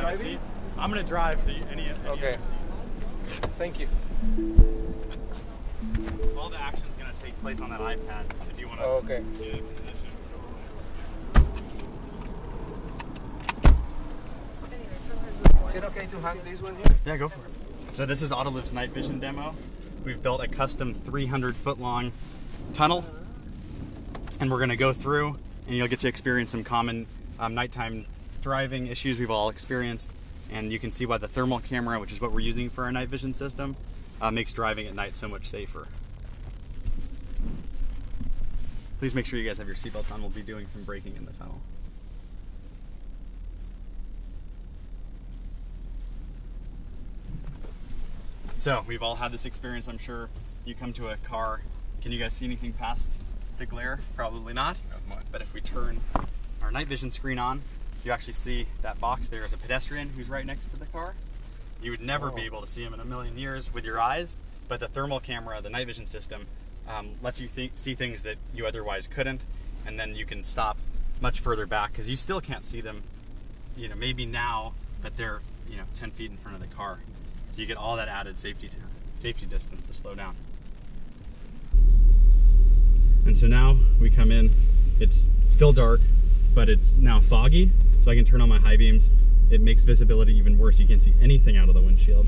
driving? I'm gonna drive. So you, any, any Okay. Thank you. all the action's gonna take place on that iPad. If you want to. Oh, okay. Is it okay to hang this one here? Yeah, go for it. So this is Autoliv's night vision demo. We've built a custom 300 foot long tunnel, and we're going to go through, and you'll get to experience some common um, nighttime driving issues we've all experienced, and you can see why the thermal camera, which is what we're using for our night vision system, uh, makes driving at night so much safer. Please make sure you guys have your seatbelts on. We'll be doing some braking in the tunnel. So we've all had this experience, I'm sure. You come to a car, can you guys see anything past the glare? Probably not. But if we turn our night vision screen on, you actually see that box there is a pedestrian who's right next to the car. You would never be Oh. able to see him in a million years with your eyes, but the thermal camera, the night vision system, um, lets you th- see things that you otherwise couldn't, and then you can stop much further back because you still can't see them. You know, maybe now, but they're you know 10 feet in front of the car, so you get all that added safety to, safety distance to slow down. And so now we come in. It's still dark, but it's now foggy, so I can turn on my high beams. It makes visibility even worse. You can't see anything out of the windshield.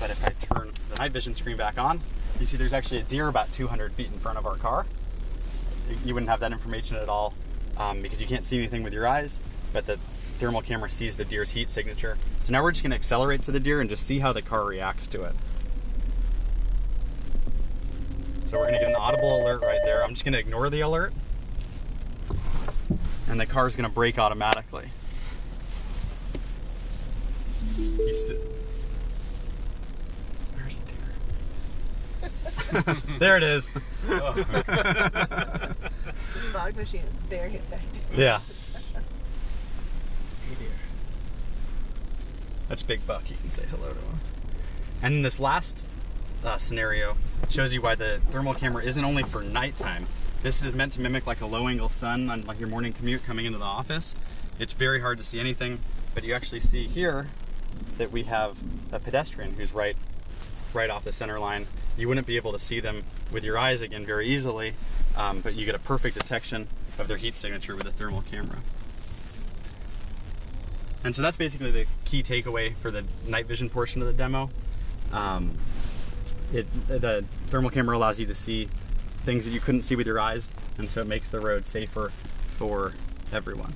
But if I turn the night vision screen back on, you see there's actually a deer about 200 feet in front of our car. You wouldn't have that information at all um, because you can't see anything with your eyes, but the thermal camera sees the deer's heat signature. So now we're just gonna accelerate to the deer and just see how the car reacts to it. So we're gonna get an audible alert right there. I'm just gonna ignore the alert. And the car's gonna brake automatically. He's st- Where's the deer? there it is. The fog machine is very effective. Yeah. That's Big Buck. You can say hello to him. And this last uh, scenario shows you why the thermal camera isn't only for nighttime. This is meant to mimic like a low angle sun on like your morning commute coming into the office. It's very hard to see anything, but you actually see here that we have a pedestrian who's right right off the center line. You wouldn't be able to see them with your eyes again very easily, um, but you get a perfect detection of their heat signature with a thermal camera. And so that's basically the key takeaway for the night vision portion of the demo. Um, it, the thermal camera allows you to see things that you couldn't see with your eyes, and so it makes the road safer for everyone.